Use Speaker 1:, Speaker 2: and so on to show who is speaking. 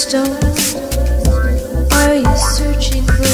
Speaker 1: crystals? Are you searching for?